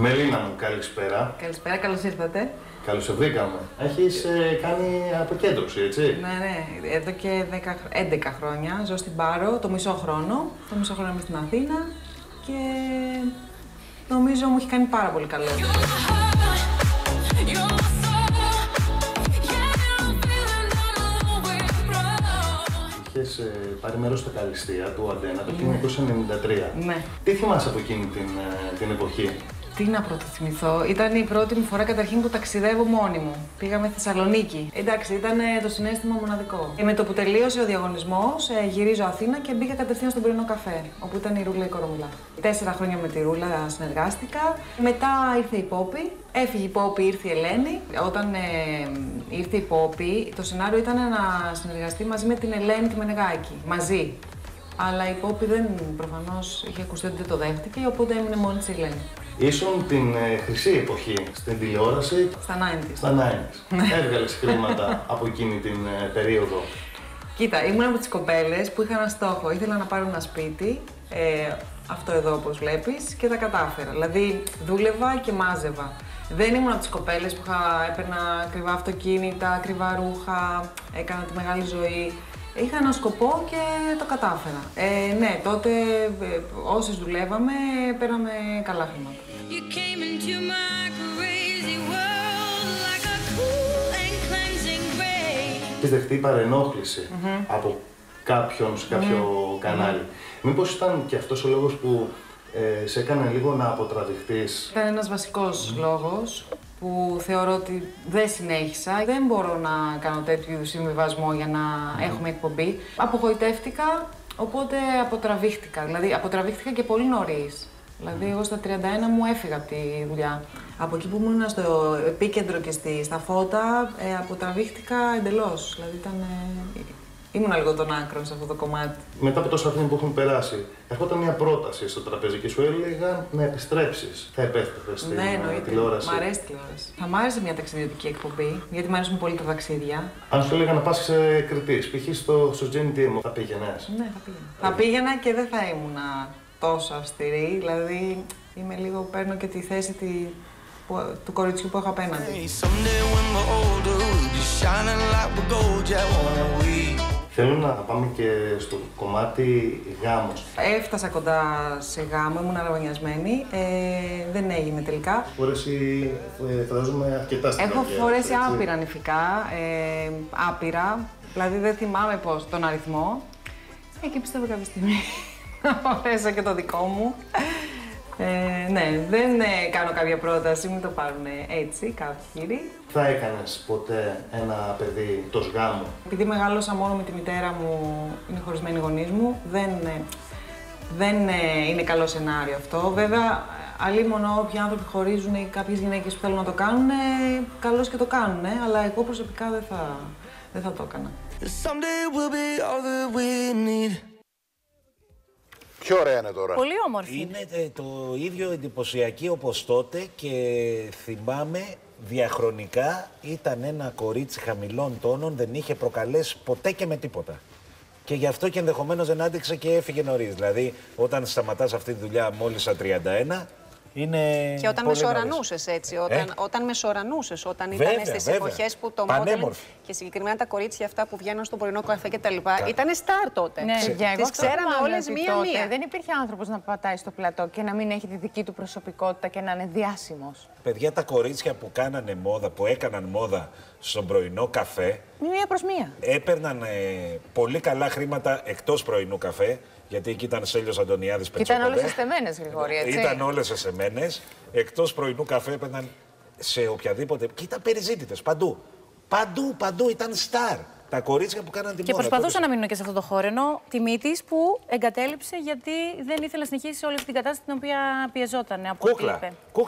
Μελίνα μου, καλησπέρα. Καλησπέρα, καλώς ήρθατε. Καλώς σε βρήκαμε. Έχεις κάνει αποκέντρωση, έτσι; Ναι, ναι. Εδώ και 10, χ- 11 χρόνια ζω στην Πάρο, το μισό χρόνο. Το μισό χρόνο είμαι στην Αθήνα και νομίζω μου έχει κάνει πάρα πολύ καλό. Είχες πάρει μέρος στα καλυστία του Αντένα το 1993. Ναι. Τι θυμάσαι από εκείνη την, ε, την εποχή; Τι να πρωτοθυμηθώ. Ήταν η πρώτη μου φορά καταρχήν που ταξιδεύω μόνη μου. Πήγαμε Θεσσαλονίκη. Εντάξει, ήταν ε, το συνέστημα μοναδικό. Και με το που τελείωσε ο διαγωνισμός, γυρίζω Αθήνα και μπήκα κατευθείαν στον πρωινό καφέ, όπου ήταν η Ρούλα η Κορομιλά. Τέσσερα χρόνια με τη Ρούλα συνεργάστηκα. Μετά ήρθε η Πόπη. Έφυγε η Πόπη, ήρθε η Ελένη. Όταν ε, ήρθε η Πόπη, το σενάριο ήταν να συνεργαστεί μαζί με την Ελένη τη Μενεγάκη. Μαζί. Αλλά η Πόπη δεν προφανώς είχε ακουστεί ότι δεν το δέχτηκε, οπότε έμεινε μόνη της η Ελένη. Ήσουν την ε, χρυσή εποχή στην τηλεόραση Στα 90s. στα 90's. Έβγαλε χρήματα από εκείνη την ε, περίοδο. Κοίτα, ήμουν από τις κοπέλες που είχαν ένα στόχο. Ήθελα να πάρω ένα σπίτι, ε, αυτό εδώ όπως βλέπεις, και τα κατάφερα. Δηλαδή, δούλευα και μάζευα. Δεν ήμουν από τις κοπέλες που είχα, έπαιρνα ακριβά αυτοκίνητα, ακριβά ρούχα, έκανα τη μεγάλη ζωή. Είχα ένα σκοπό και το κατάφερα. Ε, ναι, τότε ε, όσες δουλεύαμε, παίρναμε καλά χρήματα. You came into my crazy world like a cool and cleansing ray. Έχεις δεχτεί παρενόχληση από κάποιον σε κάποιο κανάλι. Μήπως ήταν και αυτός ο λόγος που ε, σε έκανε λίγο να αποτραβηχτείς; Ήταν ένας βασικός λόγος που θεωρώ ότι δεν συνέχισα. Δεν μπορώ να κάνω τέτοιου είδους συμβιβασμό για να έχουμε εκπομπή. Απογοητεύτηκα, οπότε αποτραβήχτηκα. Δηλαδή, αποτραβήχτηκα και πολύ νωρίς. Δηλαδή, εγώ στα 31 μου έφυγα από τη δουλειά. Από εκεί που ήμουν στο επίκεντρο και στη, στα φώτα, ε, αποτραβήχτηκα εντελώς. Δηλαδή, ήταν, ε, ήμουν λίγο των άκρων σε αυτό το κομμάτι. Μετά από τόσα χρόνια που έχουν περάσει, ερχόταν μια πρόταση στο τραπέζι και σου έλεγαν να επιστρέψεις. Θα επέστρεφες στην Ναι, ε, εννοείται. τηλεόραση. Μ' αρέσει η τηλεόραση. Θα μ' άρεσε μια ταξιδιωτική εκπομπή, γιατί μου αρέσουν πολύ τα ταξίδια. Αν σου έλεγαν να πας σε κριτής, π.χ. στο, στο GNTM, θα πήγαινες; Ναι, θα πήγαινα. Θα πήγαινα και δεν θα ήμουν τόσο αυστηρή. Δηλαδή, είμαι λίγο, παίρνω και τη θέση τη, που- του κοριτσιού που έχω απέναντι. Hey, someday when we're older, we'll be shining like we're gold, yeah, won't we? Θέλω να πάμε και στο κομμάτι γάμος. Έφτασα κοντά σε γάμο, ήμουν αραβωνιασμένη. Ε, δεν έγινε τελικά. Φορέσει, ε, φαντάζομαι, αρκετά στην Έχω καριέρα φορέσει σου, έτσι. άπειρα νηφικά, ε, άπειρα. Δηλαδή δεν θυμάμαι πώς, τον αριθμό. Ε, και πιστεύω κάποια στιγμή να φορέσω και το δικό μου. Ε, ναι, δεν ε, κάνω κάποια πρόταση, μην το πάρουν έτσι κάποιοι κύριοι. Θα έκανες ποτέ ένα παιδί το γάμο. Επειδή μεγάλωσα μόνο με τη μητέρα μου, είναι χωρισμένη οι γονείς μου, δεν, ε, δεν ε, είναι καλό σενάριο αυτό. Βέβαια, αλίμονο όποιοι άνθρωποι χωρίζουν ή κάποιες γυναίκες που θέλουν να το κάνουν, καλώς και το κάνουν, αλλά εγώ προσωπικά δεν θα, δεν θα το έκανα. Πιο ωραία είναι τώρα. Πολύ όμορφη. Είναι ε, το ίδιο εντυπωσιακή όπως τότε και θυμάμαι διαχρονικά ήταν ένα κορίτσι χαμηλών τόνων, δεν είχε προκαλέσει ποτέ και με τίποτα. Και γι' αυτό και ενδεχομένως δεν άντεξε και έφυγε νωρίς. Δηλαδή, όταν σταματάς αυτή τη δουλειά μόλις στα 31, είναι. Και όταν πολύ μεσορανούσες έτσι, όταν, Ε; όταν μεσορανούσες, όταν Βέβαια, ήταν στις βέβαια. εποχές που το Πανέμορφη. modeling και συγκεκριμένα τα κορίτσια αυτά που βγαίνουν στο πρωινό καφέ κτλ. Ήταν στάρ τότε. Ναι, Τις για εγώ αυτό ξέραμε θυμάμαι όλες ότι μία-μία. τότε Δεν υπήρχε άνθρωπος να πατάει στο πλατό και να μην έχει τη δική του προσωπικότητα και να είναι διάσημος. Παιδιά, τα κορίτσια που κάνανε μόδα, που έκαναν μόδα στον πρωινό καφέ, Μία προς μία. έπαιρναν ε, πολύ καλά χρήματα εκτός πρωινού καφέ. Γιατί εκεί ήταν Σέλιος Αντωνιάδης Και ήταν όλες Πετσοκοντέ. εστεμένες, Γρηγόρη, έτσι. Ήταν όλες εσεμένε. Εκτός πρωινού καφέ έπαιρναν σε οποιαδήποτε. Και ήταν περιζήτητες παντού. Παντού, παντού ήταν στάρ. Τα κορίτσια που κάναν τη Και μόδα. προσπαθούσα τότε. να μείνω και σε αυτό το χώρο, ενώ τιμή της που εγκατέλειψε γιατί δεν ήθελε να συνεχίσει όλη αυτή την κατάσταση την οποία πιεζόταν από ό,τι Κούκλα. είπε. Κούκλα